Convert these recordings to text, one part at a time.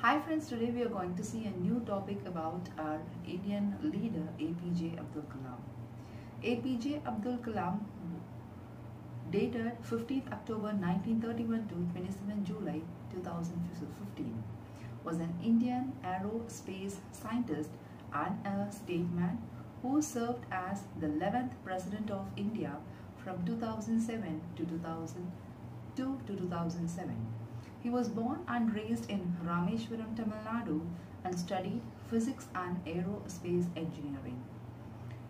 Hi friends, today we are going to see a new topic about our Indian leader APJ Abdul Kalam. APJ Abdul Kalam dated 15th October 1931 to 27 July 2015 was an Indian aerospace scientist and a statesman who served as the 11th President of India from 2007 to 2002 to 2007. He was born and raised in Rameshwaram, Tamil Nadu and studied physics and aerospace engineering.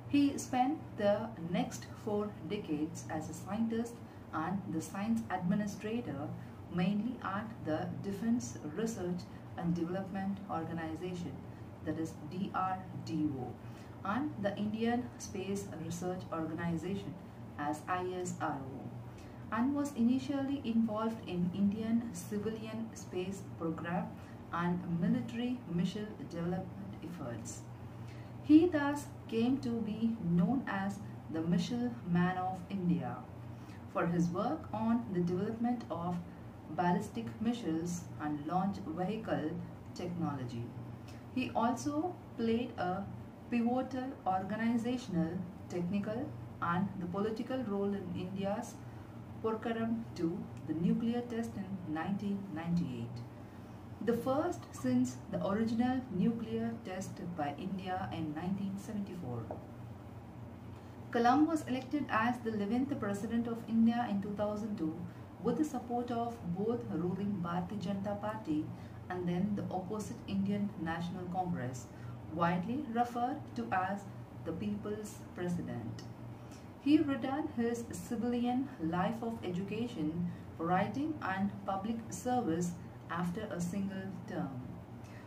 He spent the next four decades as a scientist and the science administrator mainly at the Defense Research and Development Organization that is DRDO and the Indian Space Research Organization as ISRO and was initially involved in Indian civilian space program and military missile development efforts. He thus came to be known as the Missile Man of India for his work on the development of ballistic missiles and launch vehicle technology. He also played a pivotal organizational, technical and the political role in India's Pokhran to the nuclear test in 1998. The first since the original nuclear test by India in 1974. Kalam was elected as the 11th President of India in 2002 with the support of both ruling Bharatiya Janata Party and then the opposite Indian National Congress, widely referred to as the People's President. He returned his civilian life of education, writing and public service after a single term.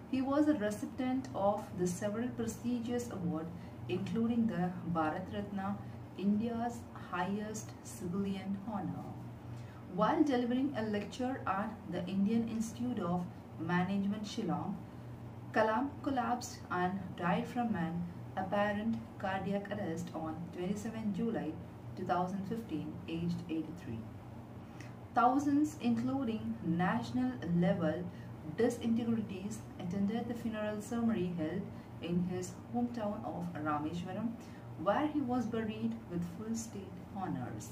He was a recipient of the several prestigious awards including the Bharat Ratna, India's highest civilian honor. While delivering a lecture at the Indian Institute of Management Shillong, Kalam collapsed and died from an apparent cardiac arrest on 27 July 2015, aged 83. Thousands, including national level disintegrities, attended the funeral ceremony held in his hometown of Rameshwaram, where he was buried with full state honors.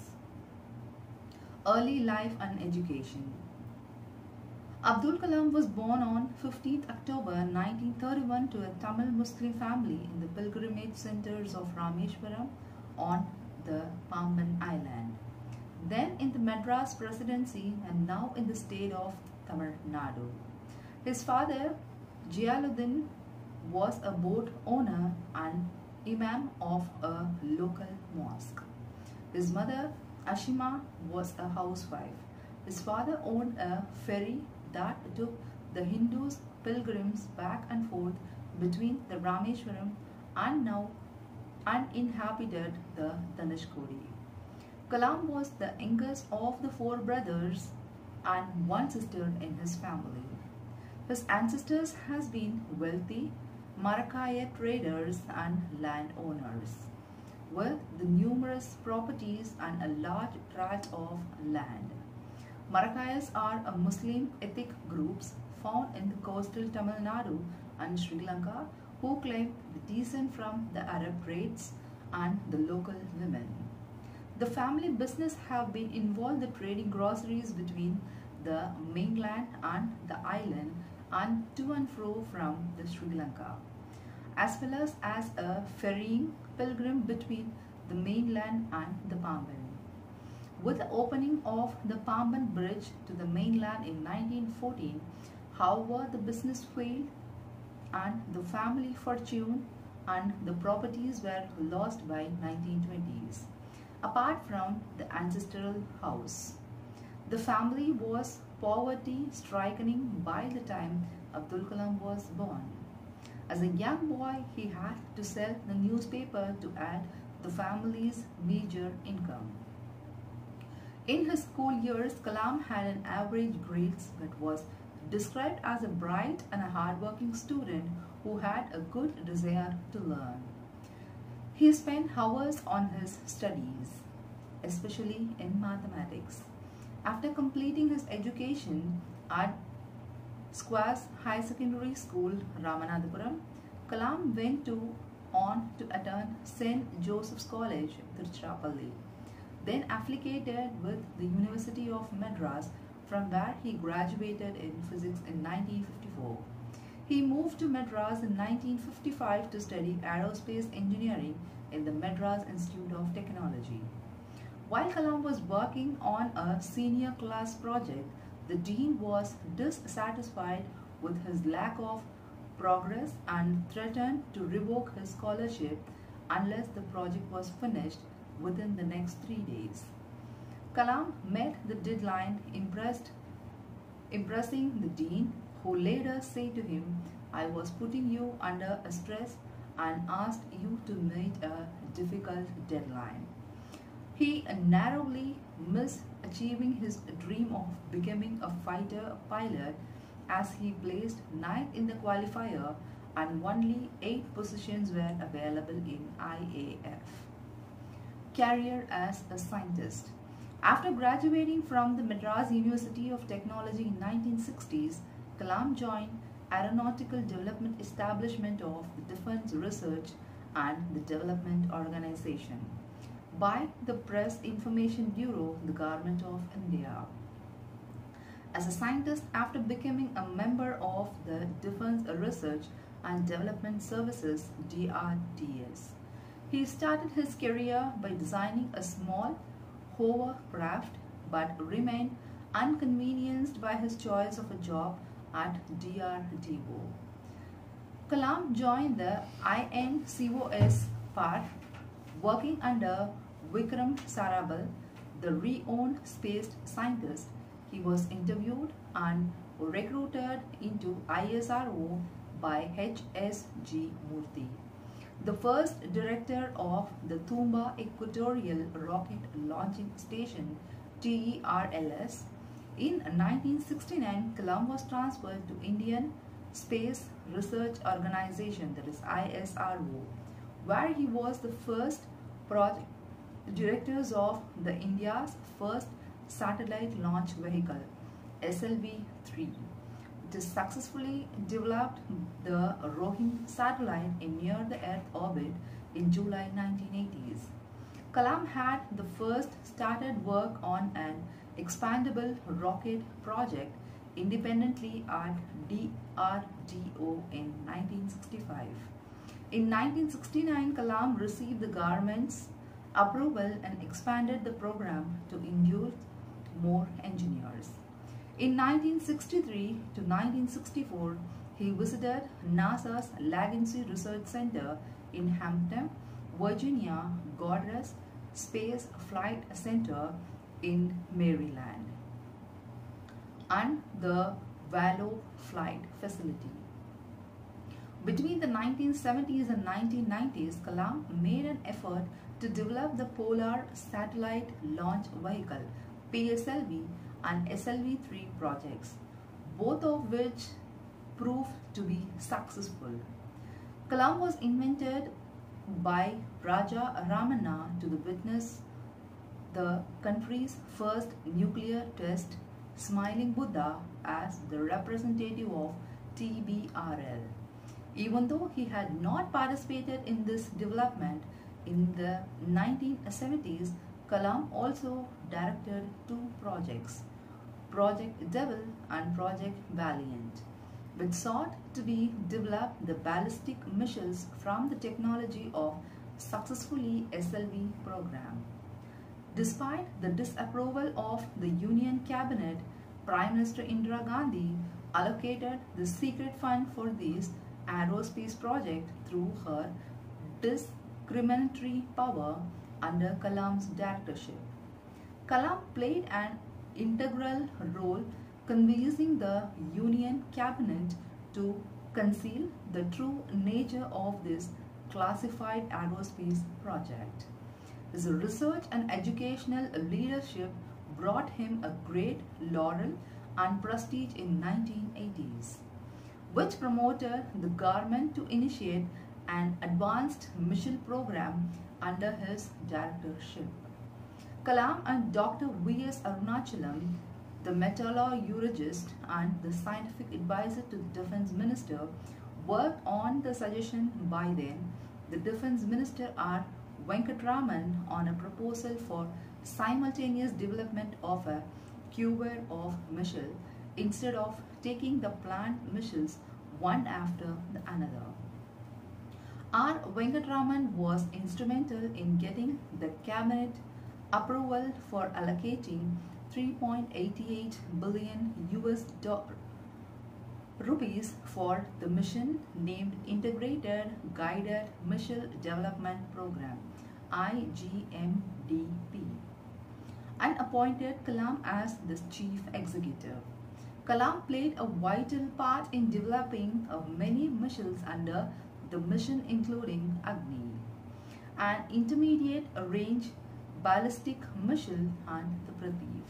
Early life and education. Abdul Kalam was born on 15th October 1931 to a Tamil Muslim family in the pilgrimage centers of Rameshwaram on the Pamban Island. Then in the Madras Presidency and now in the state of Tamil Nadu. His father, Jialuddin, was a boat owner and imam of a local mosque. His mother, Ashima, was a housewife. His father owned a ferry that took the Hindus pilgrims back and forth between the Rameshwaram and now uninhabited the Dhanushkodi. Kalam was the youngest of the four brothers and one sister in his family. His ancestors has been wealthy Marakkaya traders and landowners with the numerous properties and a large tract of land. Marakkayas are a Muslim ethnic groups found in the coastal Tamil Nadu and Sri Lanka who claim the descent from the Arab trades and the local women. The family business have been involved in trading groceries between the mainland and the island and to and fro from the Sri Lanka as well as as a ferrying pilgrim between the mainland and the Pamban. With the opening of the Pamban Bridge to the mainland in 1914, however, the business failed and the family fortune and the properties were lost by 1920s. Apart from the ancestral house, the family was poverty striking by the time Abdul Kalam was born. As a young boy, he had to sell the newspaper to add the family's major income. In his school years, Kalam had an average grades but was described as a bright and a hardworking student who had a good desire to learn. He spent hours on his studies, especially in mathematics. After completing his education at Schwartz High Secondary School, Ramanathapuram. Kalam went to on to attend St. Joseph's College, Tiruchirappalli. Then affiliated with the University of Madras from where he graduated in physics in 1954. He moved to Madras in 1955 to study aerospace engineering in the Madras Institute of Technology. While Kalam was working on a senior class project, the dean was dissatisfied with his lack of progress and threatened to revoke his scholarship unless the project was finished within the next three days. Kalam met the deadline impressed, impressing the dean who later said to him, I was putting you under stress and asked you to meet a difficult deadline. He narrowly missed achieving his dream of becoming a fighter pilot as he placed ninth in the qualifier and only 8 positions were available in IAF. Career as a scientist After graduating from the Madras University of Technology in 1960s, Kalam joined Aeronautical Development Establishment of the Defense Research and the Development Organization by the Press Information Bureau, the Government of India. As a scientist, after becoming a member of the Defense Research and Development Services DRDS, he started his career by designing a small hovercraft but remained unconvenienced by his choice of a job at DRDO. Kalam joined the INCOS part working under Vikram Sarabhai, the renowned space scientist. He was interviewed and recruited into ISRO by H.S.G. Murthy, the first director of the Tumba Equatorial Rocket Launching Station TERLS in 1969, Kalam was transferred to Indian Space Research Organization, that is ISRO, where he was the first project directors of the India's first satellite launch vehicle, SLV-3. Successfully developed the Rohini satellite in near the Earth orbit in July 1980s. Kalam had the first started work on an expandable rocket project independently at DRDO in 1965. In 1969, Kalam received the government's approval and expanded the program to induce more engineers. In 1963 to 1964, he visited NASA's Langley Research Center in Hampton, Virginia Goddard Space Flight Center in Maryland and the Wallops Flight Facility. Between the 1970s and 1990s, Kalam made an effort to develop the Polar Satellite Launch Vehicle PSLV and SLV-3 projects, both of which proved to be successful. Kalam was invented by Raja Ramanna to witness the country's first nuclear test, Smiling Buddha as the representative of TBRL. Even though he had not participated in this development in the 1970s, Kalam also directed two projects, Project Devil and Project Valiant, which sought to be develop the ballistic missiles from the technology of successfully SLV program. Despite the disapproval of the Union Cabinet, Prime Minister Indira Gandhi allocated the secret fund for this aerospace project through her discriminatory power under Kalam's directorship. Kalam played an integral role convincing the Union Cabinet to conceal the true nature of this classified aerospace project. His research and educational leadership brought him a great laurel and prestige in 1980s, which promoted the government to initiate an advanced missile program under his directorship. Kalam and Dr. V.S. Arunachalam, the metallurgist and the scientific advisor to the defense minister, worked on the suggestion by then the defense minister R. Venkatraman on a proposal for simultaneous development of a quiver of missile instead of taking the planned missiles one after the another. R. Venkatraman was instrumental in getting the cabinet approval for allocating 3.88 billion US rupees for the mission named Integrated Guided Missile Development Program IGMDP and appointed Kalam as the chief executive. Kalam played a vital part in developing many missiles under the mission including Agni, an intermediate range ballistic missile and the Prithvi.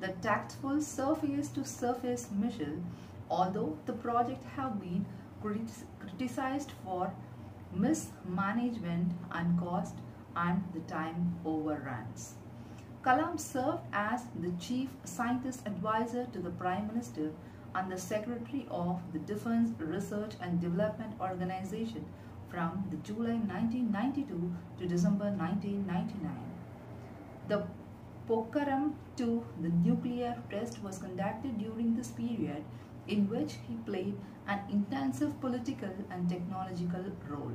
The tactful surface-to-surface missile, although the project have been criticized for mismanagement and cost and the time overruns. Kalam served as the chief scientist advisor to the Prime Minister and the Secretary of the Defense Research and Development Organization from the July 1992 to December 1999. The Pokhran 2, the nuclear test was conducted during this period in which he played an intensive political and technological role.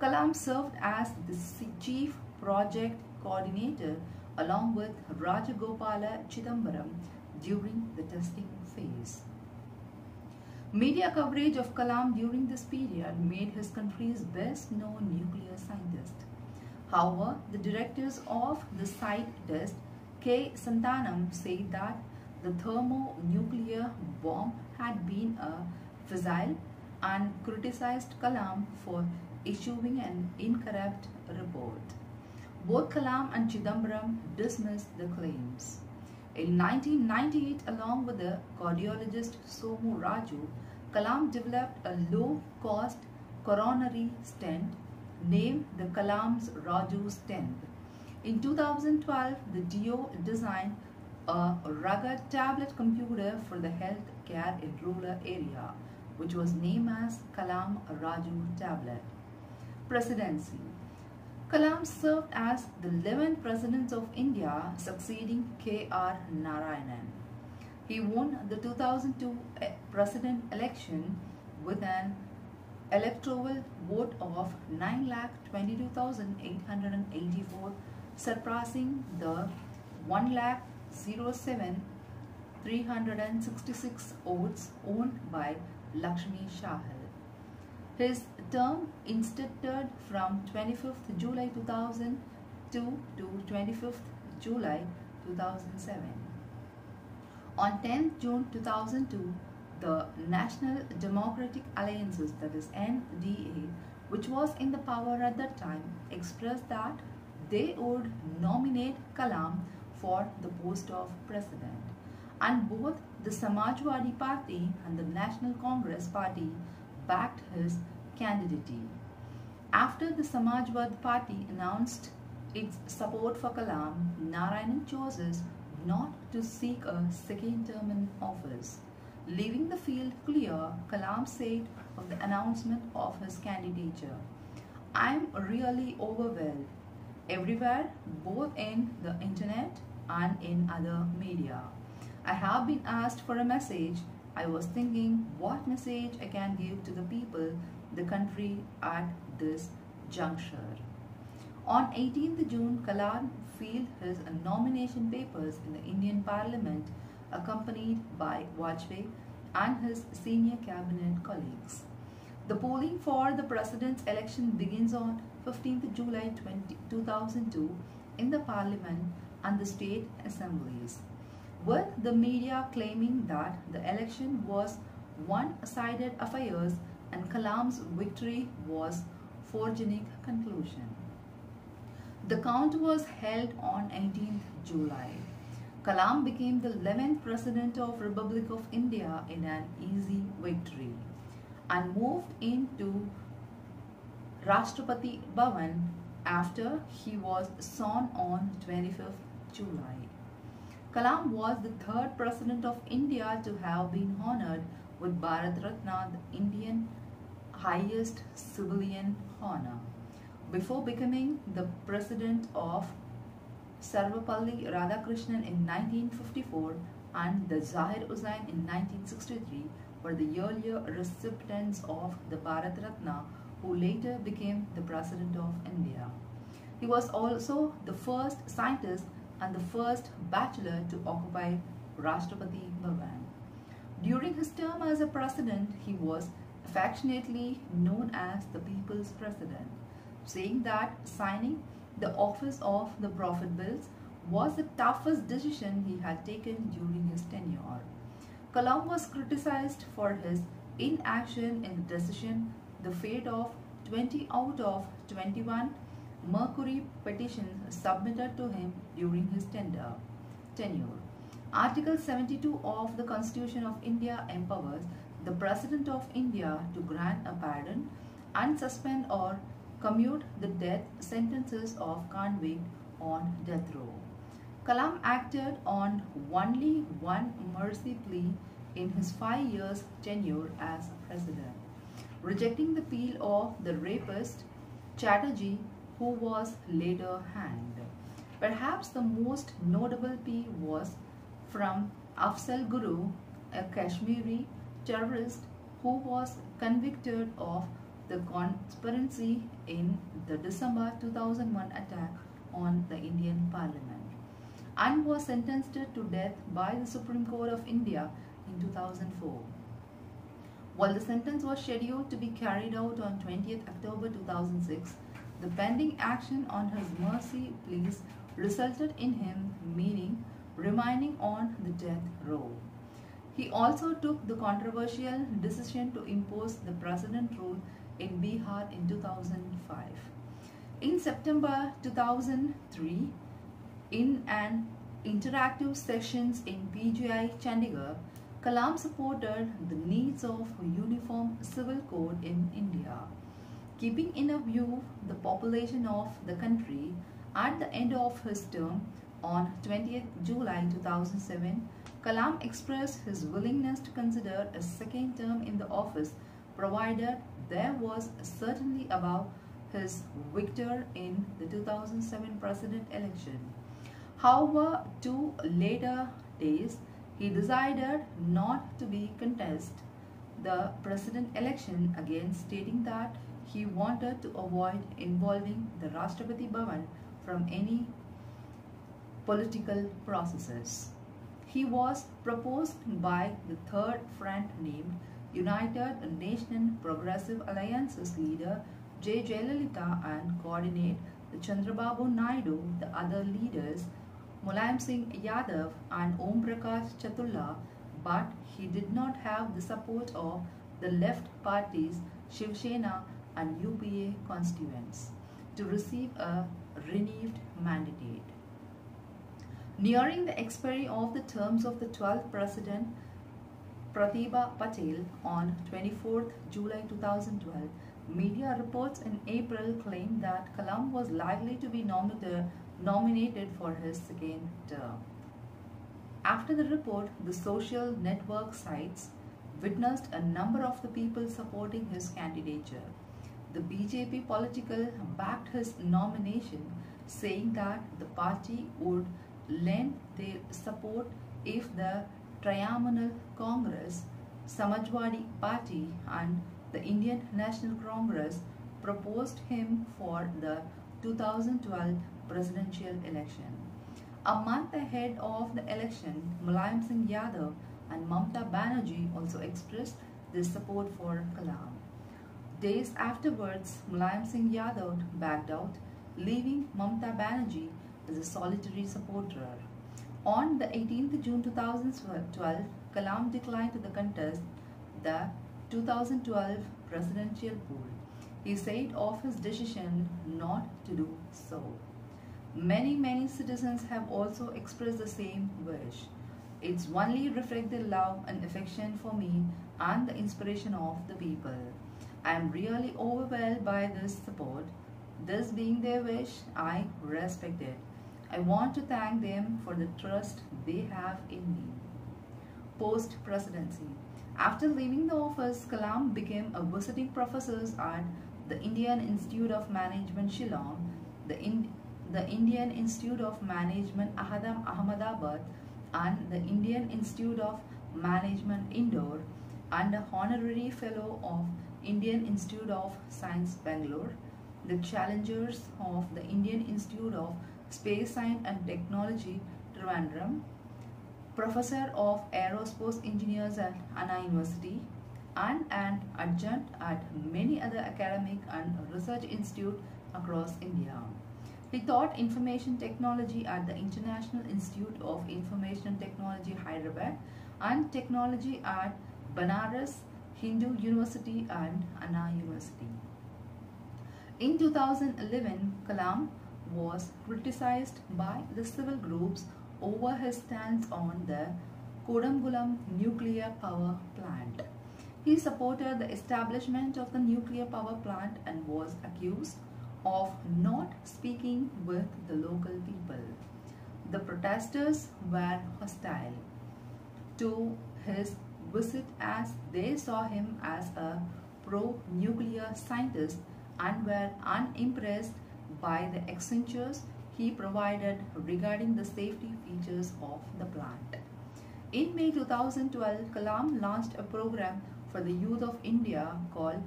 Kalam served as the chief project coordinator along with Rajagopala Chidambaram during the testing Media coverage of Kalam during this period made his country's best known nuclear scientist. However, the directors of the site test, K. Santanam, said that the thermonuclear bomb had been a fissile and criticized Kalam for issuing an incorrect report. Both Kalam and Chidambaram dismissed the claims. In 1998, along with the cardiologist Somu Raju, Kalam developed a low-cost coronary stent named the Kalam's Raju stent. In 2012, the DO designed a rugged tablet computer for the health care in rural area, which was named as Kalam Raju tablet. Presidency Kalam served as the 11th President of India, succeeding K.R. Narayanan. He won the 2002 eh, President election with an electoral vote of 9,22,884, surpassing the 1,07,366 votes owned by Lakshmi Sahgal. His term instituted from 25th July 2002 to 25th July 2007. On 10th June 2002, the National Democratic Alliances, that is NDA, which was in the power at that time, expressed that they would nominate Kalam for the post of president. And both the Samajwadi Party and the National Congress Party backed his After the Samajwad Party announced its support for Kalam, Narayanan chooses not to seek a second term in office. Leaving the field clear, Kalam said of the announcement of his candidature, I am really overwhelmed. Everywhere, both in the internet and in other media. I have been asked for a message I was thinking what message I can give to the people, the country at this juncture. On 18th June, Kalam filed his nomination papers in the Indian Parliament accompanied by Vajpayee and his senior cabinet colleagues. The polling for the president's election begins on 15th July 20, 2002 in the parliament and the state assemblies with the media claiming that the election was one-sided affairs and Kalam's victory was foregenic conclusion. The count was held on 18th July. Kalam became the 11th President of Republic of India in an easy victory and moved into Rashtrapati Bhavan after he was sworn on 25th July. Kalam was the third president of India to have been honored with Bharat Ratna, the Indian highest civilian honor. Before becoming the president of Sarvepalli Radhakrishnan in 1954 and the Zakir Hussain in 1963 were the earlier recipients of the Bharat Ratna who later became the President of India. He was also the first scientist and the first bachelor to occupy Rashtrapati Bhavan. During his term as a president, he was affectionately known as the People's President, saying that signing the office of the Profit Bills was the toughest decision he had taken during his tenure. Kalam was criticized for his inaction in the decision, the fate of 20 out of 21 Mercury petitions submitted to him during his tender, tenure. Article 72 of the Constitution of India empowers the President of India to grant a pardon and suspend or commute the death sentences of convict on death row. Kalam acted on only one mercy plea in his five years tenure as president, rejecting the plea of the rapist Chatterjee who was later hanged. Perhaps the most notable plea was from Afzal Guru, a Kashmiri terrorist who was convicted of the conspiracy in the December 2001 attack on the Indian Parliament and was sentenced to death by the Supreme Court of India in 2004. While the sentence was scheduled to be carried out on 20th October 2006, the pending action on his mercy pleas resulted in him meaning remaining on the death row. He also took the controversial decision to impose the president rule in Bihar in 2005. In September 2003, in an interactive sessions in PGI Chandigarh, Kalam supported the needs of a uniform civil code in India. Keeping in view the population of the country at the end of his term on 20th July 2007, Kalam expressed his willingness to consider a second term in the office provided there was certainly about his victor in the 2007 president election. However, two later days, he decided not to be contest the president election again stating that he wanted to avoid involving the Rashtrapati Bhavan from any political processes. He was proposed by the third front named United Nation Progressive Alliance's leader J. Jayalalitha and coordinate the Chandrababu Naidu, the other leaders Mulayam Singh Yadav and Om Prakash Chautala, but he did not have the support of the left parties Shiv Sena and UPA constituents to receive a renewed mandate. Nearing the expiry of the terms of the 12th President Pratibha Patil on 24th July 2012, media reports in April claimed that Kalam was likely to be nominated, nominated for his second term. After the report, the social network sites witnessed a number of the people supporting his candidature. The BJP political backed his nomination, saying that the party would lend their support if the Trinamool Congress, Samajwadi Party and the Indian National Congress proposed him for the 2012 presidential election. A month ahead of the election, Mulayam Singh Yadav and Mamta Banerjee also expressed their support for Kalam. Days afterwards, Mulayam Singh Yadav backed out, leaving Mamta Banerjee as a solitary supporter. On the 18th June 2012, Kalam declined to the contest the 2012 presidential poll. He said of his decision not to do so. Many, many citizens have also expressed the same wish. It's only reflect the love and affection for me and the inspiration of the people. I am really overwhelmed by this support. This being their wish, I respect it. I want to thank them for the trust they have in me. Post presidency. After leaving the office, Kalam became a visiting professor at the Indian Institute of Management Shillong, the, in, the Indian Institute of Management Ahadam Ahmedabad, and the Indian Institute of Management Indore, and a honorary fellow of Indian Institute of Science Bangalore, the challengers of the Indian Institute of Space Science and Technology Trivandrum, professor of aerospace engineers at Anna University, and an adjunct at many other academic and research institutes across India. He taught information technology at the International Institute of Information Technology Hyderabad and technology at Banaras Hindu University and Anna University. In 2011, Kalam was criticized by the civil groups over his stance on the Koodankulam nuclear power plant. He supported the establishment of the nuclear power plant and was accused of not speaking with the local people. The protesters were hostile to his visit as they saw him as a pro-nuclear scientist and were unimpressed by the accentures he provided regarding the safety features of the plant. In May 2012, Kalam launched a program for the youth of India called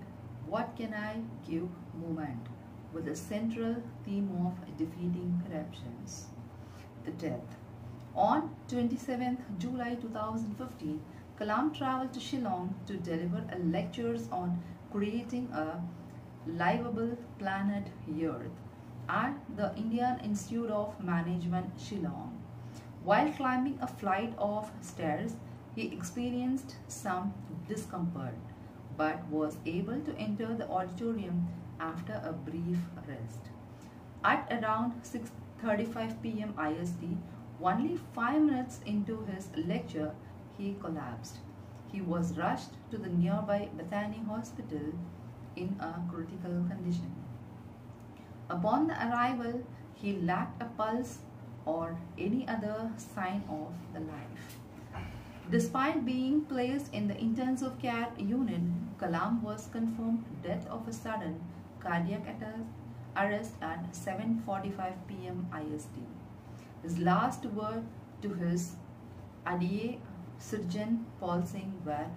What Can I Give Movement with a central theme of defeating corruptions. The death. On 27th July 2015, Kalam traveled to Shillong to deliver lectures on creating a livable planet Earth at the Indian Institute of Management Shillong. While climbing a flight of stairs, he experienced some discomfort but was able to enter the auditorium after a brief rest. At around 6.35 pm IST, only 5 minutes into his lecture, he collapsed. He was rushed to the nearby Bethany Hospital in a critical condition. Upon the arrival, he lacked a pulse or any other sign of the life. Despite being placed in the intensive care unit, Kalam was confirmed death of a sudden cardiac arrest at 7.45 pm IST. His last word to his adieu Srijan Pal Singh were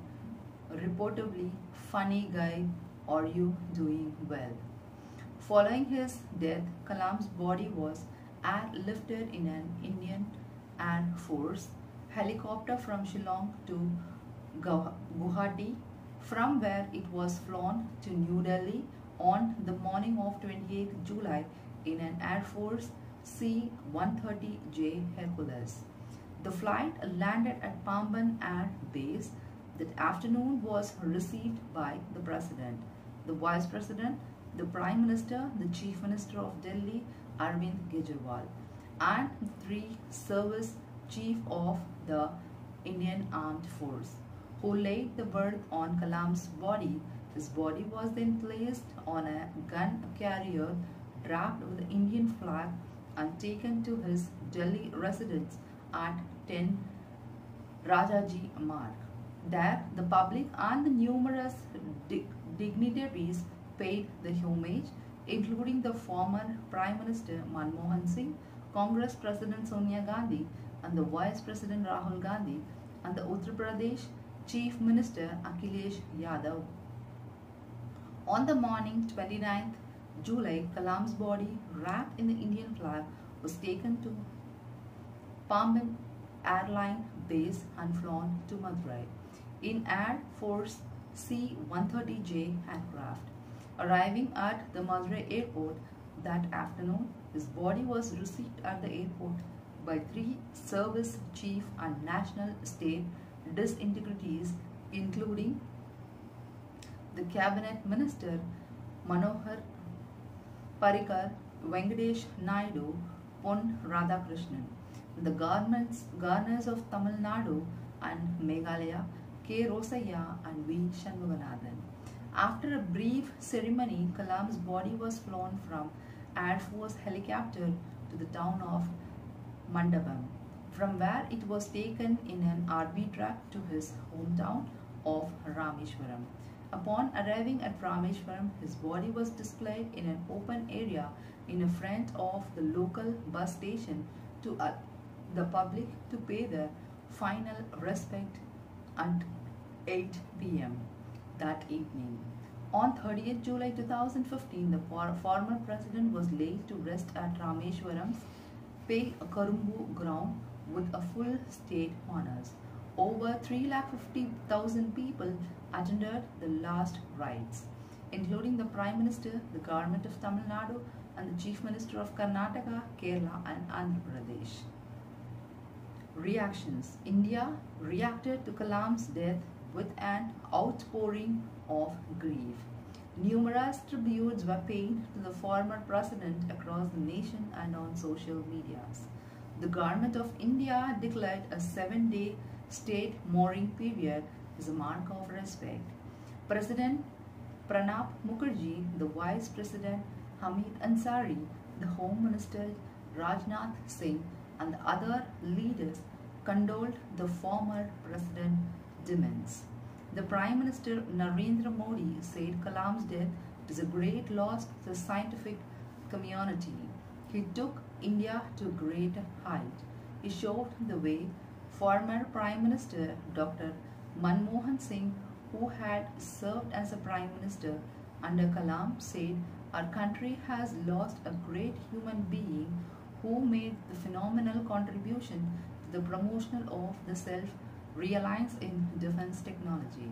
reportedly, funny guy, are you doing well? Following his death, Kalam's body was airlifted in an Indian Air Force helicopter from Shillong to Guwahati, from where it was flown to New Delhi on the morning of 28 July in an Air Force C-130J Hercules. The flight landed at Palam Air Base that afternoon was received by the President, the Vice President, the Prime Minister, the Chief Minister of Delhi, Arvind Kejriwal, and three service chief of the Indian Armed Force, who laid the birth on Kalam's body. His body was then placed on a gun carrier wrapped with the Indian flag and taken to his Delhi residence at 10 Rajaji Marg. There, the public and the numerous dig dignitaries paid the homage, including the former Prime Minister Manmohan Singh, Congress President Sonia Gandhi, and the Vice President Rahul Gandhi, and the Uttar Pradesh Chief Minister Akhilesh Yadav. On the morning 29th July, Kalam's body, wrapped in the Indian flag, was taken to Palam Airline Base and flown to Madurai in Air Force C-130J aircraft. Arriving at the Madurai airport that afternoon, his body was received at the airport by three service chief and national state disintegrities, including the cabinet minister Manohar Parrikar, Venkatesh Naidu, Pon Radhakrishnan, the governments, governors of Tamil Nadu and Meghalaya, K. Rosaiah and V. Shanmuganathan. After a brief ceremony, Kalam's body was flown from Air Force helicopter to the town of Mandapam, from where it was taken in an RB truck to his hometown of Rameshwaram. Upon arriving at Rameshwaram, his body was displayed in an open area in front of the local bus station to the public to pay their final respect at 8 pm that evening. On 30th July 2015, the former president was laid to rest at Rameshwaram's Pay Karumbu ground with a full state honors. Over 3,50,000 people attended the last rites, including the Prime Minister, the government of Tamil Nadu, and the Chief Minister of Karnataka, Kerala, and Andhra Pradesh. Reactions India reacted to Kalam's death with an outpouring of grief. Numerous tributes were paid to the former president across the nation and on social medias. The government of India declared a seven-day state mourning period as a mark of respect. President Pranab Mukherjee, the Vice President Hamid Ansari, the Home Minister Rajnath Singh, and the other leaders condoled the former President demands. The Prime Minister Narendra Modi said Kalam's death is a great loss to the scientific community. He took India to a great height. He showed the way former Prime Minister Dr. Manmohan Singh, who had served as a Prime Minister under Kalam, said our country has lost a great human being who made the phenomenal contribution to the promotion of the self-reliance in defense technology.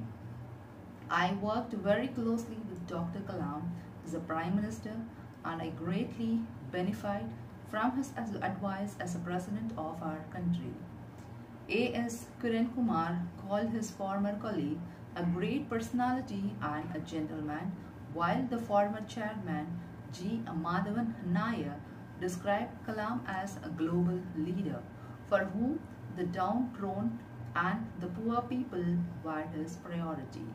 I worked very closely with Dr. Kalam as a Prime Minister and I greatly benefited from his advice as a President of our country. A.S. Kiran Kumar called his former colleague a great personality and a gentleman, while the former chairman G. Madhavan Nair described Kalam as a global leader for whom the downtrodden and the poor people were his priority.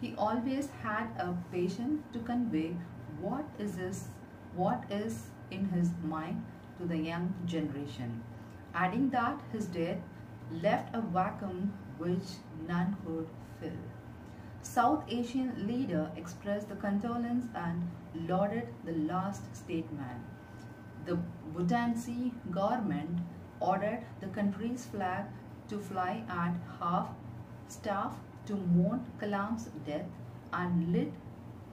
He always had a passion to convey what is his, what is in his mind to the young generation, adding that his death left a vacuum which none could fill. South Asian leader expressed the condolence and lauded the last statement. The Bhutanese government ordered the country's flag to fly at half staff to mourn Kalam's death and lit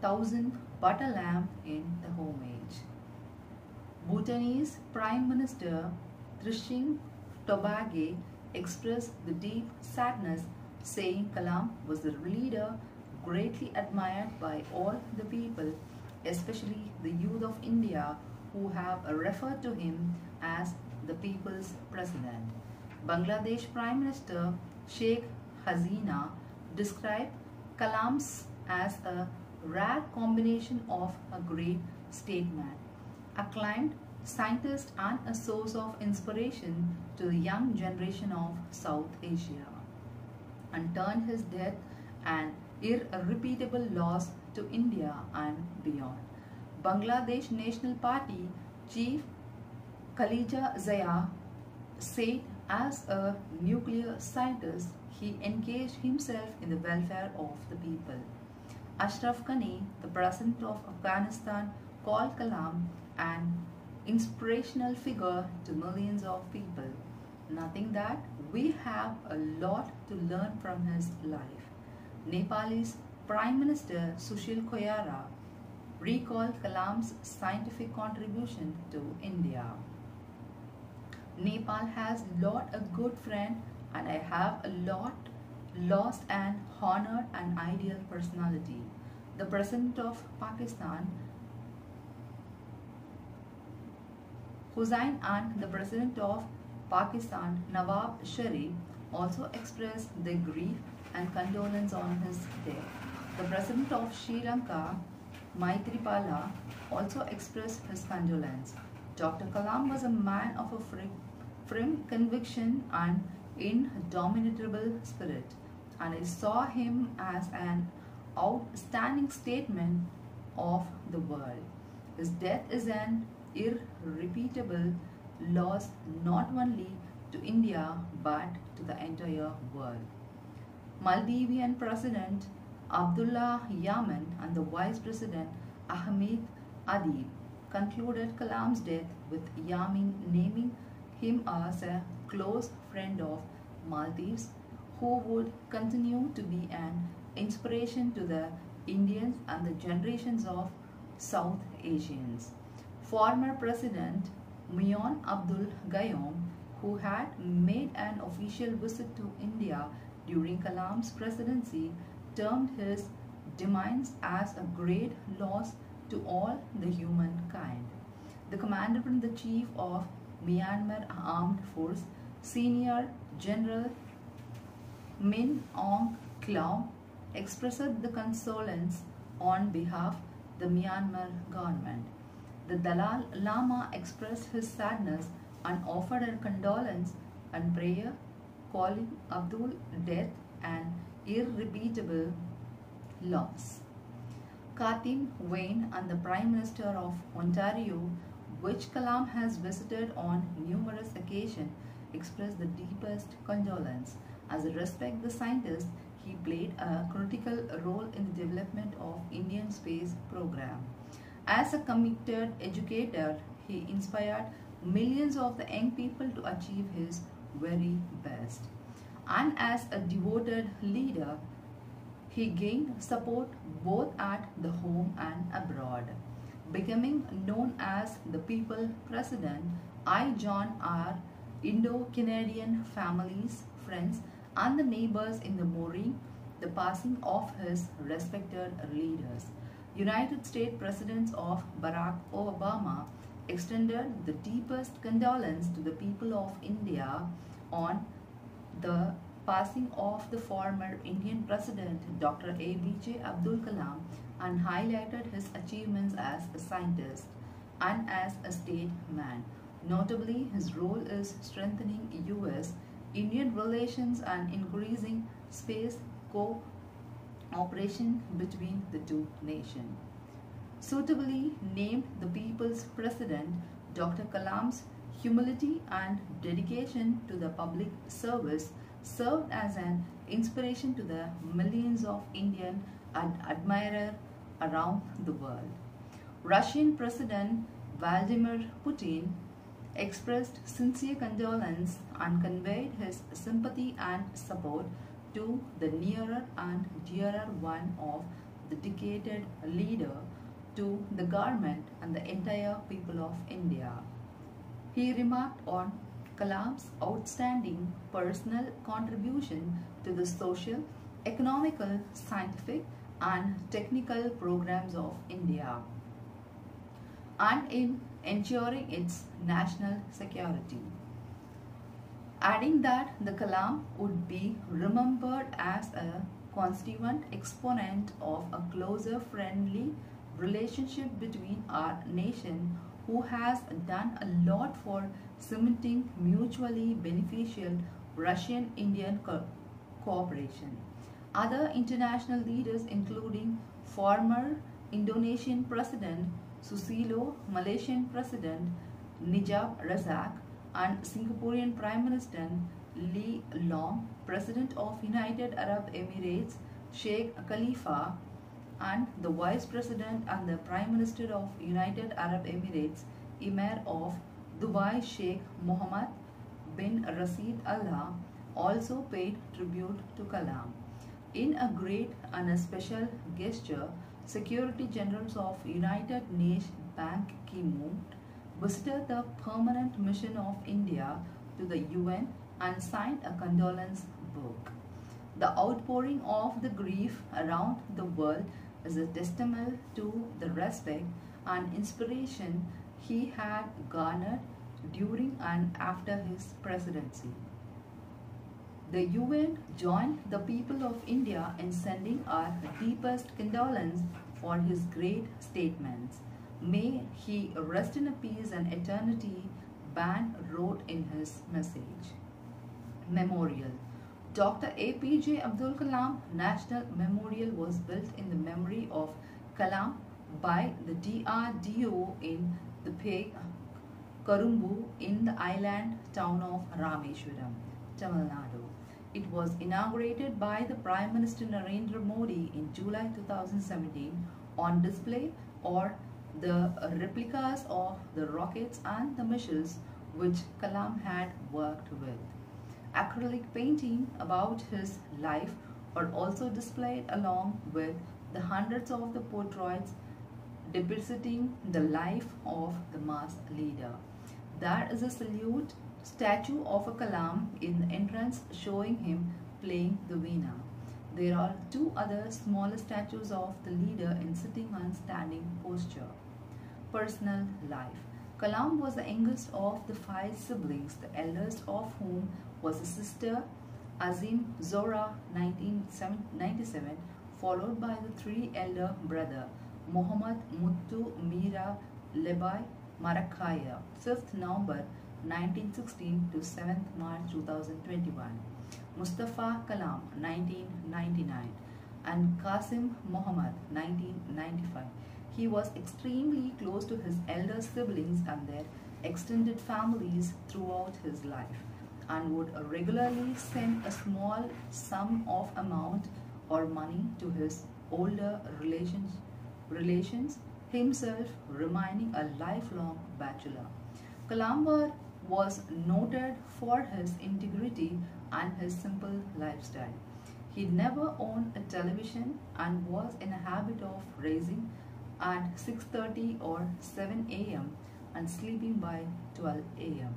thousand butter lamp in the homage. Bhutanese Prime Minister Tshering Tobgay expressed the deep sadness saying Kalam was the leader greatly admired by all the people, especially the youth of India who have referred to him as the people's president. Bangladesh Prime Minister Sheikh Hasina described Kalam's as a rare combination of a great statesman, acclaimed scientist and a source of inspiration to the young generation of South Asia, and turned his death an irrepeatable loss to India and beyond. Bangladesh National Party Chief Khaleda Zia said as a nuclear scientist, he engaged himself in the welfare of the people. Ashraf Ghani, the president of Afghanistan, called Kalam an inspirational figure to millions of people. Nothing that we have a lot to learn from his life. Nepal's Prime Minister Sushil Koirala recalled Kalam's scientific contribution to India. Nepal has lot a good friend and I have a lot lost and honored an ideal personality. The President of Pakistan, Hussain and the President of Pakistan, Nawaz Sharif, also expressed their grief and condolence on his death. The President of Sri Lanka, Maithripala, also expressed his condolence. Dr. Kalam was a man of a firm conviction and indomitable spirit, and I saw him as an outstanding statement of the world. His death is an irrepeatable loss not only to India but to the entire world. Maldivian President Abdullah Yamin and the Vice President Ahmed Adib concluded Kalam's death with Yamin naming him as a close friend of Maldives who would continue to be an inspiration to the Indians and the generations of South Asians. Former President Maumoon Abdul Gayoom, who had made an official visit to India during Kalam's presidency, termed his demise as a great loss to all the humankind. The Commander-in-the-Chief of Myanmar Armed Force, Senior General Min Aung Hlaing, expressed the condolence on behalf of the Myanmar government. The Dalai Lama expressed his sadness and offered a condolence and prayer, calling Abdul death an irrepeatable loss. Kathy Wayne and the Prime Minister of Ontario, which Kalam has visited on numerous occasions, expressed the deepest condolence. As a respect the scientist, he played a critical role in the development of Indian space program. As a committed educator, he inspired millions of the young people to achieve his very best. And as a devoted leader, he gained support both at the home and abroad. Becoming known as the People President, I John R. Indo-Canadian families, friends and the neighbors in the mourning the passing of his respected leaders. United States President of Barack Obama extended the deepest condolence to the people of India on the passing of the former Indian President Dr. APJ Abdul Kalam and highlighted his achievements as a scientist and as a statesman. Notably, his role is strengthening US Indian relations and increasing space cooperation between the two nations. Suitably named the People's President, Dr. Kalam's humility and dedication to the public service served as an inspiration to the millions of Indian ad admirers around the world. Russian President Vladimir Putin expressed sincere condolence and conveyed his sympathy and support to the nearer and dearer one of the dedicated leader to the government and the entire people of India. He remarked on Kalam's outstanding personal contribution to the social, economical, scientific and technical programs of India and in ensuring its national security. Adding that the Kalam would be remembered as a constituent exponent of a closer friendly relationship between our nation who has done a lot for cementing mutually beneficial Russian-Indian co cooperation. Other international leaders including former Indonesian President Susilo, Malaysian President Najib Razak and Singaporean Prime Minister Lee Long, President of United Arab Emirates Sheikh Khalifa and the Vice President and the Prime Minister of United Arab Emirates Emir of Dubai Sheikh Mohammed bin Rashid Allah also paid tribute to Kalam. In a great and a special gesture, Security Generals of United Nations Ban Ki-moon visited the permanent mission of India to the UN and signed a condolence book. The outpouring of the grief around the world is a testament to the respect and inspiration he had garnered during and after his presidency. The UN joined the people of India in sending our deepest condolence for his great statements. May he rest in peace and eternity, Ban wrote in his message. Memorial Dr. APJ Abdul Kalam National Memorial was built in the memory of Kalam by the DRDO in The Hague, Karumbu in the island town of Rameshwaram, Tamil Nadu. It was inaugurated by the Prime Minister Narendra Modi in July 2017 on display or the replicas of the rockets and the missiles which Kalam had worked with. Acrylic painting about his life are also displayed along with the hundreds of the portraits depicting the life of the mass leader. There is a salute statue of a Kalam in the entrance showing him playing the veena. There are two other smaller statues of the leader in sitting and standing posture. Personal life. Kalam was the youngest of the five siblings, the eldest of whom was a sister Azim Zora 1997, followed by the three elder brother Muhammad Muttu Mira Lebai Marakaya, 5th November 1916 to 7th March 2021, Mustafa Kalam 1999 and Qasim Muhammad 1995. He was extremely close to his elder siblings and their extended families throughout his life and would regularly send a small sum of amount or money to his older relations, relations himself remaining a lifelong bachelor. Kalambar was noted for his integrity and his simple lifestyle. He never owned a television and was in a habit of raising at 6.30 or 7 a.m. and sleeping by 12 a.m.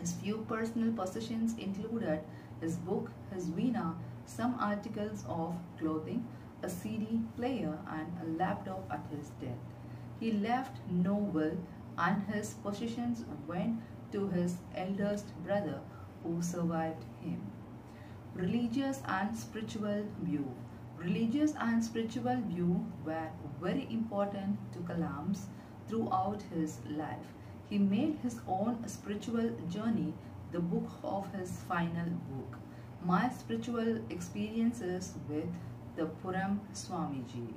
His few personal possessions included his book, his veena, some articles of clothing, a CD player and a laptop at his death. He left no will and his possessions went to his eldest brother who survived him. Religious and spiritual view. Religious and spiritual view were very important to Kalam's throughout his life. He made his own spiritual journey the book of his final book, My Spiritual Experiences with the Pramukh Swamiji.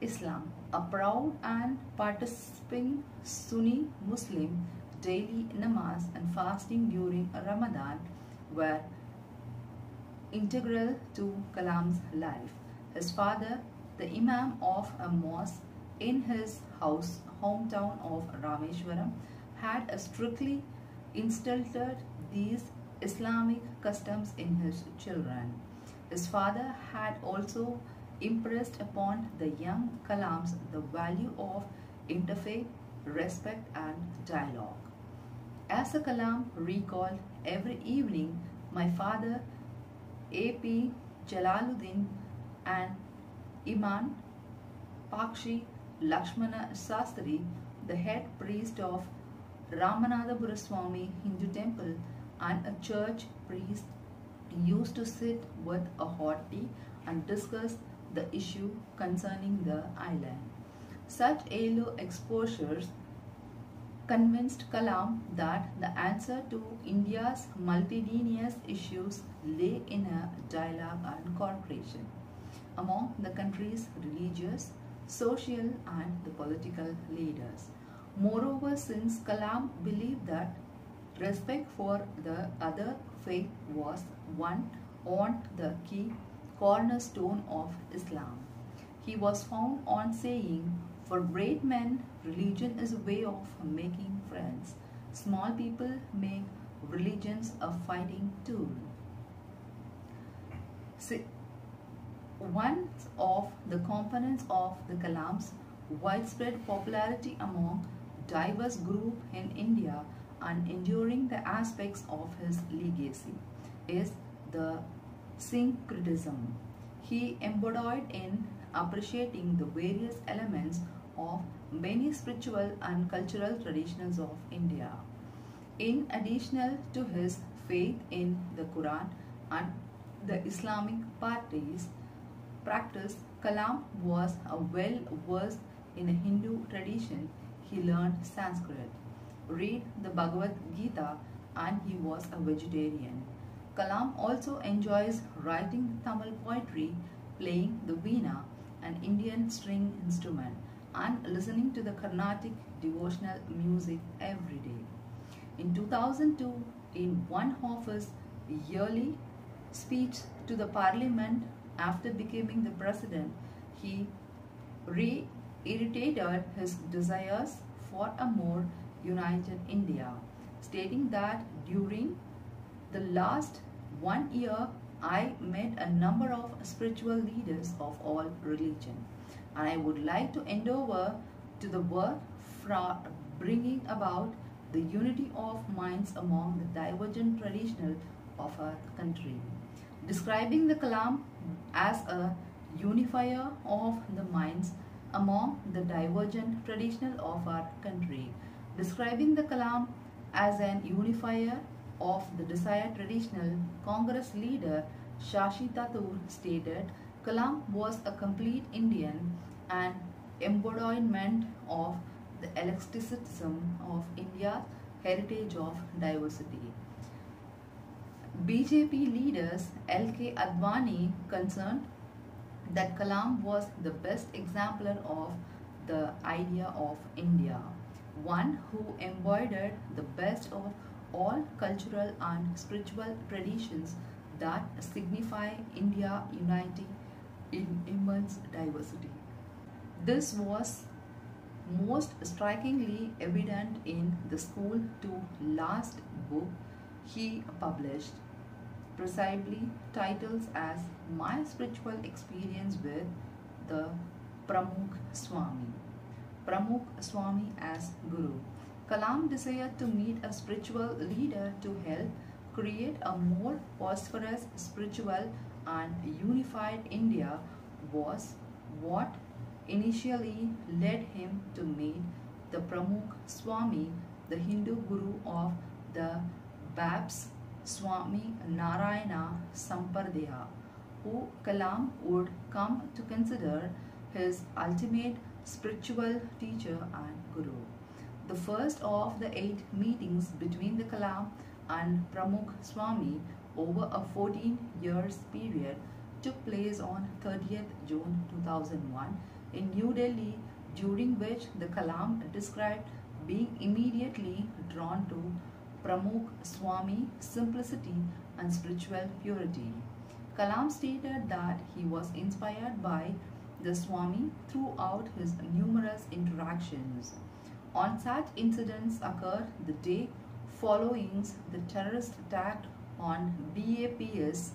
Islam, a proud and participating Sunni Muslim, daily namaz and fasting during Ramadan were integral to Kalam's life. His father, the Imam of a mosque in his house, hometown of Rameshwaram, had strictly instilled these Islamic customs in his children. His father had also impressed upon the young Kalams the value of interfaith, respect and dialogue. As a Kalam recalled every evening, my father A.P. Jalaluddin and imam Pakshi Lakshmana Sastri, the head priest of Ramanathabura Swami Hindu temple and a church priest used to sit with a hot tea and discuss the issue concerning the island. Such ALO exposures convinced Kalam that the answer to India's multitudinous issues lay in a dialogue and cooperation among the country's religious, social and the political leaders. Moreover, since Kalam believed that respect for the other faith was one on the key cornerstone of Islam. He was found on saying, For great men, religion is a way of making friends. Small people make religions a fighting tool. One of the components of the Kalam's widespread popularity among diverse group in India and enduring the aspects of his legacy is the syncretism. He embodied in appreciating the various elements of many spiritual and cultural traditions of India. In addition to his faith in the Quran and the Islamic parties practice, Kalam was a well versed in a Hindu tradition. He learned Sanskrit, read the Bhagavad Gita and he was a vegetarian. Kalam also enjoys writing Tamil poetry, playing the veena, an Indian string instrument, and listening to the Carnatic devotional music every day. In 2002, in one of his yearly speech to the parliament after becoming the president, he reiterated his desires for a more united India, stating that during the last one year I met a number of spiritual leaders of all religion and I would like to endeavor to the work for bringing about the unity of minds among the divergent traditional of our country. Describing the Kalam as a unifier of the minds among the divergent traditional of our country. Describing the Kalam as an unifier of the desired traditional Congress leader Shashi Tharoor stated, Kalam was a complete Indian and embodiment of the eclecticism of India's heritage of diversity. BJP leaders L.K. Advani concerned that Kalam was the best exemplar of the idea of India, one who embodied the best of all cultural and spiritual traditions that signify India unity in immense diversity. This was most strikingly evident in the school to last book he published, precisely titles as My Spiritual Experience with the Pramukh Swami. Pramukh Swami as Guru. Kalam desired to meet a spiritual leader to help create a more prosperous spiritual and unified India was what initially led him to meet the Pramukh Swami, the Hindu guru of the BAPS Swami Narayana Sampradaya, who Kalam would come to consider his ultimate spiritual teacher and guru. The first of the eight meetings between the Kalam and Pramukh Swami over a 14 years period took place on 30th June 2001 in New Delhi during which the Kalam described being immediately drawn to Pramukh Swami simplicity and spiritual purity. Kalam stated that he was inspired by the Swami throughout his numerous interactions. On such incidents occurred the day following the terrorist attack on BAPS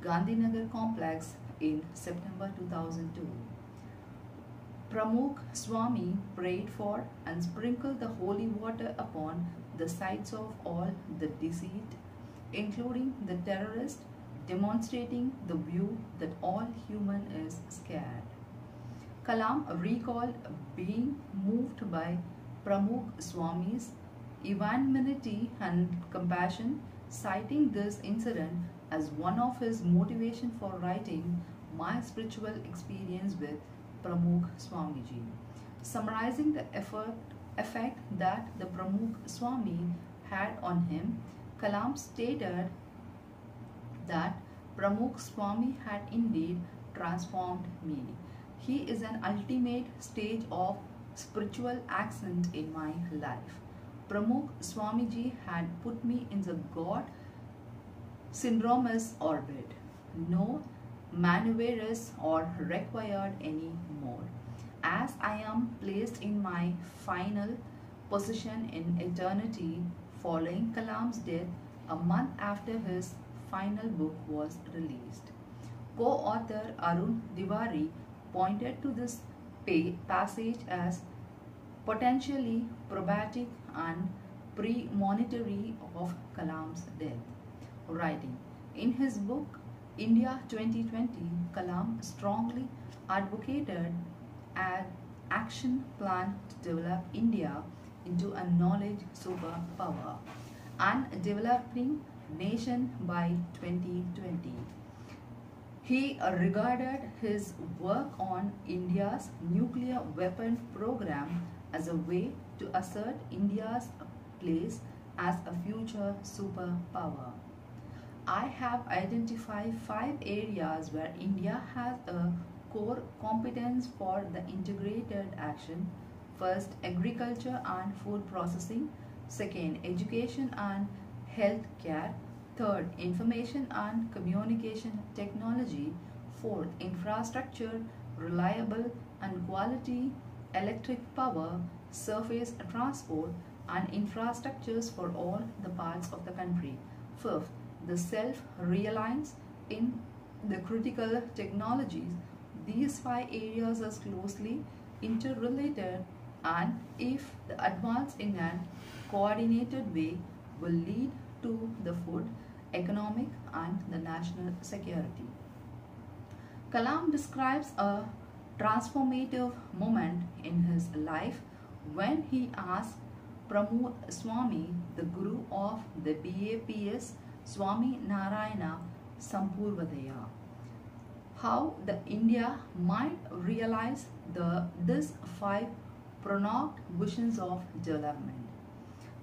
Gandhinagar complex in September 2002. Pramukh Swami prayed for and sprinkled the holy water upon the sides of all the deceased, including the terrorist, demonstrating the view that all human is scared. Kalam recalled being moved by Pramukh Swami's equanimity and compassion, citing this incident as one of his motivation for writing My Spiritual Experience with Pramukh Swamiji, summarizing the effort, effect that the Pramukh Swami had on him, Kalam stated that Pramukh Swami had indeed transformed me. He is an ultimate stage of spiritual accent in my life. Pramukh Swamiji had put me in the God synchronous orbit. No maneuvers are required anymore. As I am placed in my final position in eternity following Kalam's death a month after his final book was released. Co-author Arun Tiwari pointed to this passage as potentially probatic and premonitory of Kalam's death. Writing in his book India 2020, Kalam strongly advocated action plan to develop India into a knowledge superpower and developing nation by 2020. He regarded his work on India's nuclear weapon program as a way to assert India's place as a future superpower. I have identified five areas where India has a core competence for the integrated action. First, agriculture and food processing. Second, education and health care. Third, information and communication technology. Fourth, infrastructure, reliable and quality electric power, surface transport, and infrastructures for all the parts of the country. Fifth, the self-reliance in the critical technologies. These five areas are closely interrelated and if the advance in an coordinated way will lead to the food, economic and the national security. Kalam describes a transformative moment in his life when he asked Pramukh Swami, the guru of the BAPS Swami Narayana Sampradaya, how the India might realize the this five pronounced visions of development.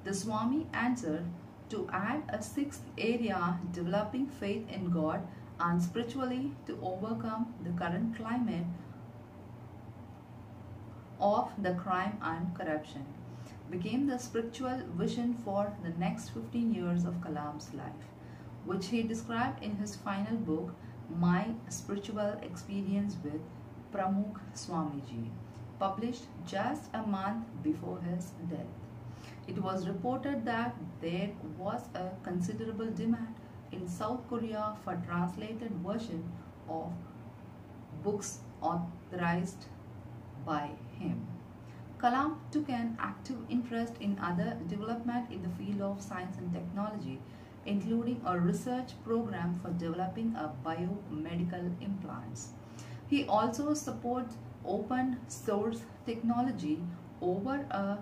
The Swami answered to add a sixth area developing faith in God and spiritually to overcome the current climate of the crime and corruption became the spiritual vision for the next 15 years of Kalam's life, which he described in his final book, My Spiritual Experience with Pramukh Swamiji, published just a month before his death. It was reported that there was a considerable demand in South Korea for translated version of books authorized by him. Kalam took an active interest in other development in the field of science and technology, including a research program for developing a biomedical implants. He also supports open source technology over a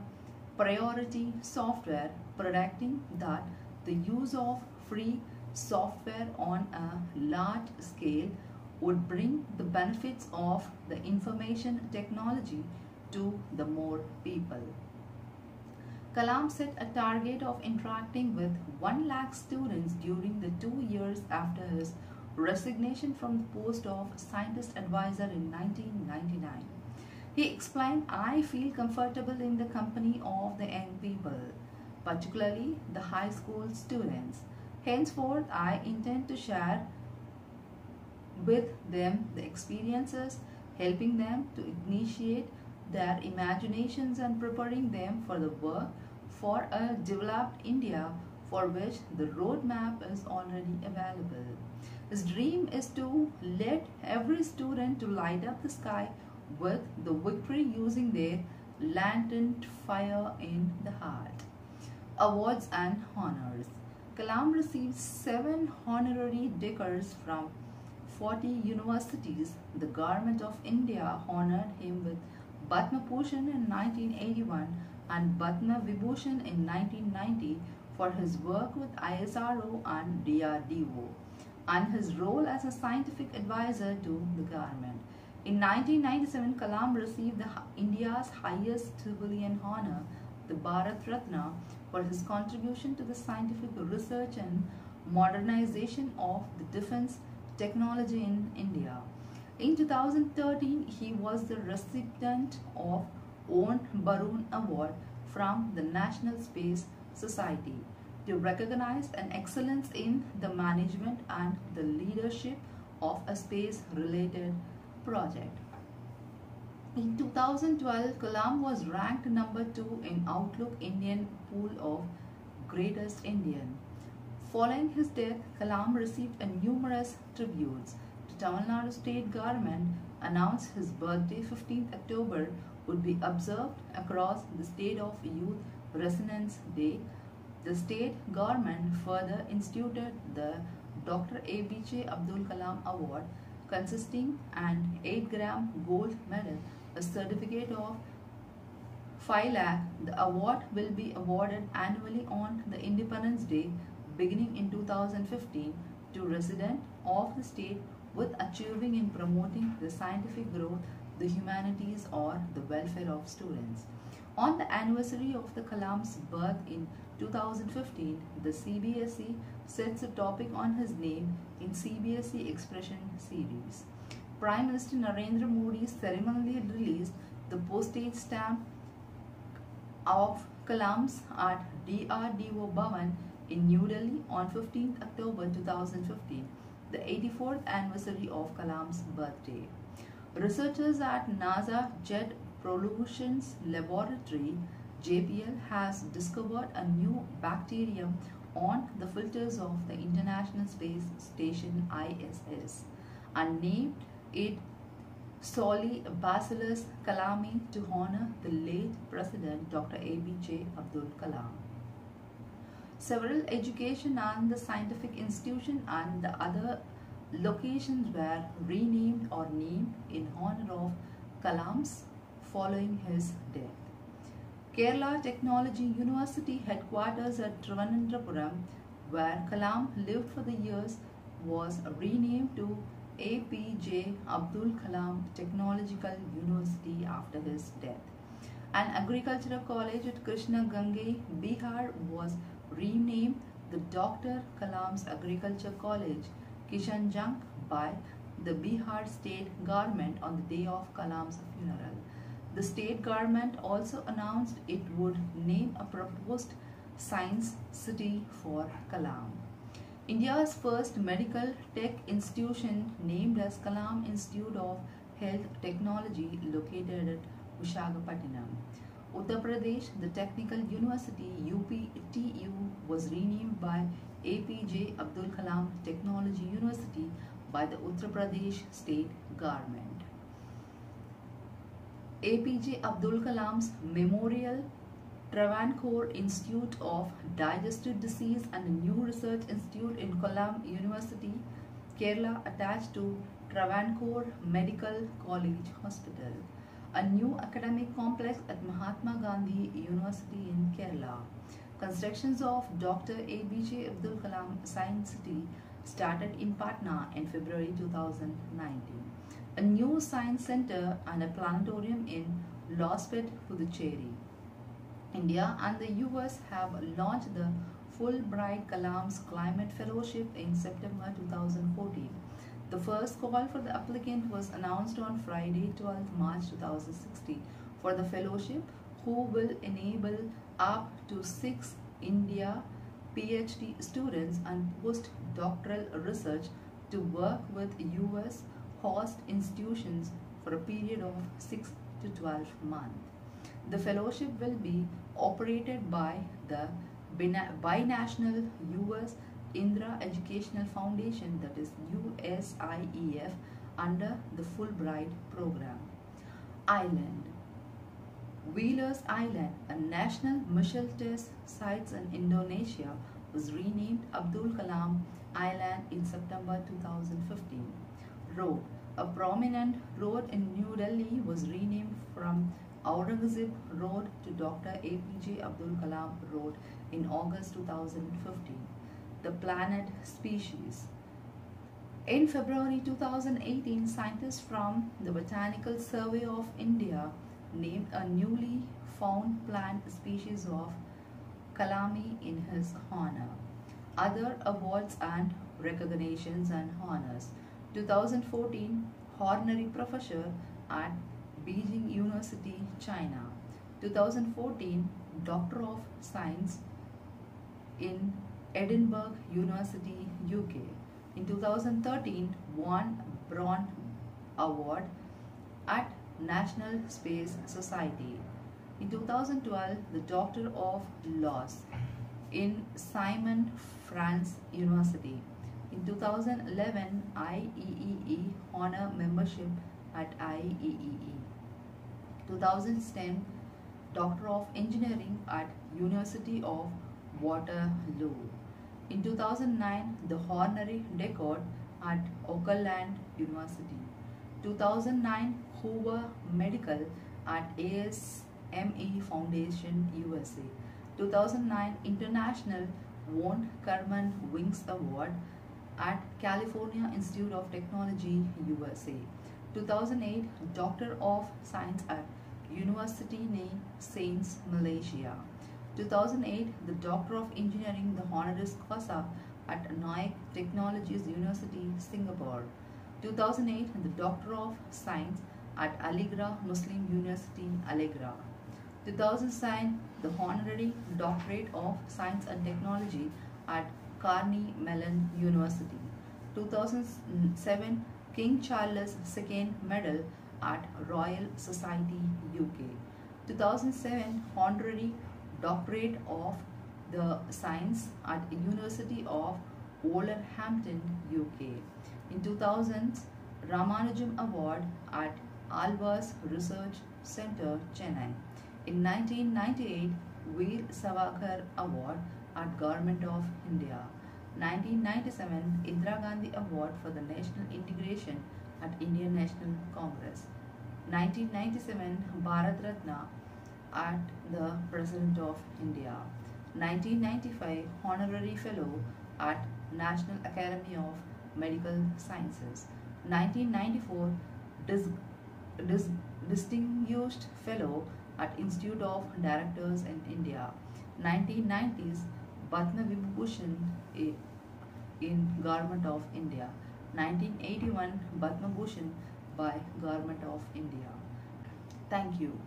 priority software, predicting that the use of free software on a large scale would bring the benefits of the information technology to the more people. Kalam set a target of interacting with 1 lakh students during the two years after his resignation from the post of scientist advisor in 1999. He explained, I feel comfortable in the company of the young people, particularly the high school students. Henceforth, I intend to share with them the experiences, helping them to initiate their imaginations and preparing them for the work for a developed India for which the roadmap is already available. His dream is to let every student to light up the sky with the victory using their latent fire in the heart. Awards and honors. Kalam received seven honorary degrees from 40 universities. The government of India honored him with Padma Bhushan in 1981 and Padma Vibhushan in 1990 for his work with ISRO and DRDO and his role as a scientific advisor to the government. In 1997, Kalam received the, India's highest civilian honor, the Bharat Ratna, for his contribution to the scientific research and modernization of the defense technology in India. In 2013, he was the recipient of Von Braun Award from the National Space Society to recognize an excellence in the management and the leadership of a space-related project. In 2012, Kalam was ranked number 2 in Outlook Indian pool of Greatest Indian. Following his death, Kalam received a numerous tributes. The Tamil Nadu state government announced his birthday 15th October would be observed across the state of youth resonance day. The state government further instituted the Dr. APJ Abdul Kalam Award consisting an 8 gram gold medal, a certificate of 5 lakh. The award will be awarded annually on the Independence Day beginning in 2015 to residents of the state with achieving in promoting the scientific growth, the humanities or the welfare of students. On the anniversary of the Kalam's birth in 2015, the CBSE sets a topic on his name in CBSE Expression series. Prime Minister Narendra Modi ceremonially released the postage stamp of Kalam's at DRDO Bhavan in New Delhi on 15 October 2015, the 84th anniversary of Kalam's birthday. Researchers at NASA Jet Propulsion's Laboratory JPL has discovered a new bacterium on the filters of the International Space Station ISS and named it Soli Bacillus kalami to honor the late President Dr. APJ Abdul Kalam. Several education and the scientific institution and the other locations were renamed or named in honor of Kalam's following his death. Kerala Technology University headquarters at Trivandrum, where Kalam lived for the years, was renamed to APJ Abdul Kalam Technological University after his death. An agricultural college at Kishanganj, Bihar was renamed the Dr. Kalam's Agriculture College, Kishanganj by the Bihar state government on the day of Kalam's funeral. The state government also announced it would name a proposed science city for Kalam. India's first medical tech institution named as Kalam Institute of Health Technology located at Visakhapatnam. Uttar Pradesh, the Technical University UPTU was renamed by APJ Abdul Kalam Technology University by the Uttar Pradesh state government. APJ Abdul Kalam's Memorial Travancore Institute of Digestive Disease and a new research institute in Kollam University, Kerala attached to Travancore Medical College Hospital. A new academic complex at Mahatma Gandhi University in Kerala. Constructions of Dr. APJ Abdul Kalam Science City started in Patna in February 2019 a new science center and a planetarium in Lawspet, Puducherry. India and the US have launched the Fulbright Kalam's Climate Fellowship in September 2014. The first call for the applicant was announced on Friday, 12 March 2016 for the fellowship who will enable up to six India PhD students and postdoctoral research to work with US host institutions for a period of 6 to 12 months. The fellowship will be operated by the binational US Indira Educational Foundation that is USIEF under the Fulbright program. Island Wheelers Island, a national missile test site in Indonesia, was renamed Abdul Kalam Island in September 2015. Road a prominent road in New Delhi was renamed from Aurangzeb Road to Dr. APJ Abdul Kalam Road in August 2015. The planet species. In February 2018, scientists from the Botanical Survey of India named a newly found plant species of Kalami in his honor. Other awards and recognitions and honors. 2014 Honorary Professor at Beijing University, China. 2014 Doctor of Science in Edinburgh University, UK. In 2013 won Von Braun Award at National Space Society. In 2012 the Doctor of Laws in Simon Fraser University. In 2011, IEEE Honor Membership at IEEE. 2010, Doctor of Engineering at University of Waterloo. In 2009, the Honorary Doctor at Oakland University. 2009, Hoover Medal at ASME Foundation, USA. 2009, International Von Karman Wings Award at California Institute of Technology, USA. 2008, Doctor of Science at University Ne Saints, Malaysia. 2008, the Doctor of Engineering, the honoris causa at Naik Technologies University, Singapore. 2008 the Doctor of Science at Aligarh Muslim University, Aligarh. 2007 the Honorary Doctorate of Science and Technology at Carnegie Mellon University. 2007 King Charles II Medal at Royal Society UK. 2007 Honorary Doctorate of the Science at University of Wolverhampton, UK. In 2000, Ramanujan Award at Alvars Research Center, Chennai. In 1998, Veer Savarkar Award at Government of India. 1997, Indira Gandhi Award for the National Integration at Indian National Congress. 1997, Bharat Ratna at the President of India. 1995, Honorary Fellow at National Academy of Medical Sciences. 1994, Dis Dis Distinguished Fellow at Institute of Directors in India. 1990s, Padma Vibhushan in Government of India. 1981, Padma Bhushan by Government of India. Thank you.